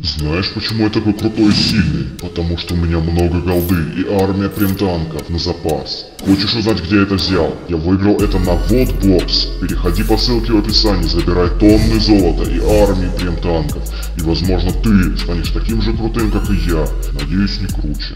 Знаешь, почему я такой крутой и сильный? Потому что у меня много голды и армия прем-танков на запас. Хочешь узнать, где я это взял? Я выиграл это на Водбокс. Переходи по ссылке в описании, забирай тонны золота и армии прем-танков. И возможно ты станешь таким же крутым, как и я. Надеюсь, не круче.